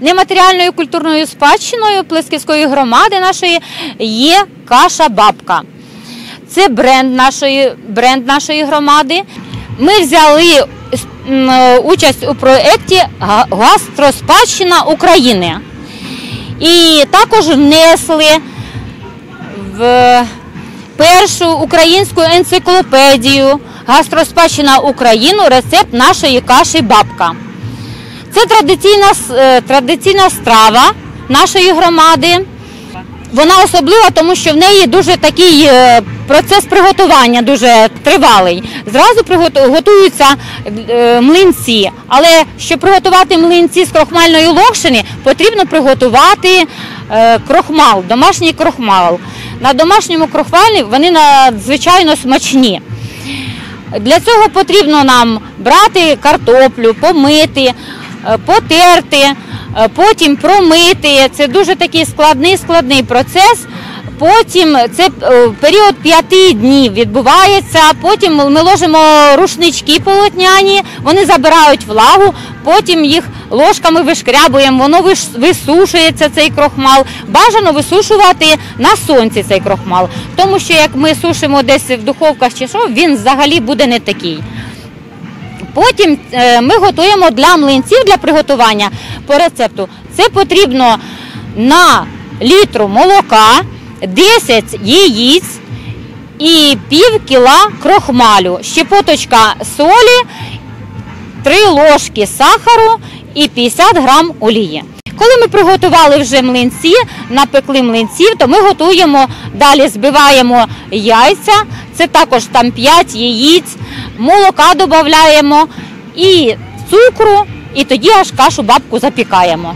Нематеріальною культурною спадщиною Плесківської громади нашої є каша бабка. Це бренд нашої, бренд нашої громади. Ми взяли участь у проєкті «Га- Гастроспадщина України. І також внесли в першу українську енциклопедію Гастроспадщина Україну рецепт нашої каші бабка. Це традиційна, е, традиційна страва нашої громади. Вона особлива, тому що в неї дуже такий е, процес приготування дуже тривалий. Зразу готуються е, млинці, але щоб приготувати млинці з крохмальної локшини, потрібно приготувати крохмал, домашній крохмал. На домашньому крохмалі вони надзвичайно смачні. Для цього потрібно нам брати картоплю, помити, потерти, е, потім промити. Це дуже такий складний складний процес. Потім це е, період п'яти днів відбувається. Потім ми ложимо рушнички полотняні, вони забирають влагу, потім їх ложками вишкрябуємо, воно висушується цей крохмал. Бажано висушувати на сонці цей крохмал, тому що як ми сушимо десь в духовках чи що, він взагалі буде не такий. Потім е, ми готуємо для млинців для приготування по рецепту. Це потрібно на літру молока, 10 яєць і пів кіла крохмалю, щепоточка солі, 3 ложки сахару і 50 грам олії. Коли ми приготували вже млинці, напекли млинців, то ми готуємо далі, збиваємо яйця, це також там 5 яєць, молока додаємо і цукру, і тоді аж кашу бабку запікаємо.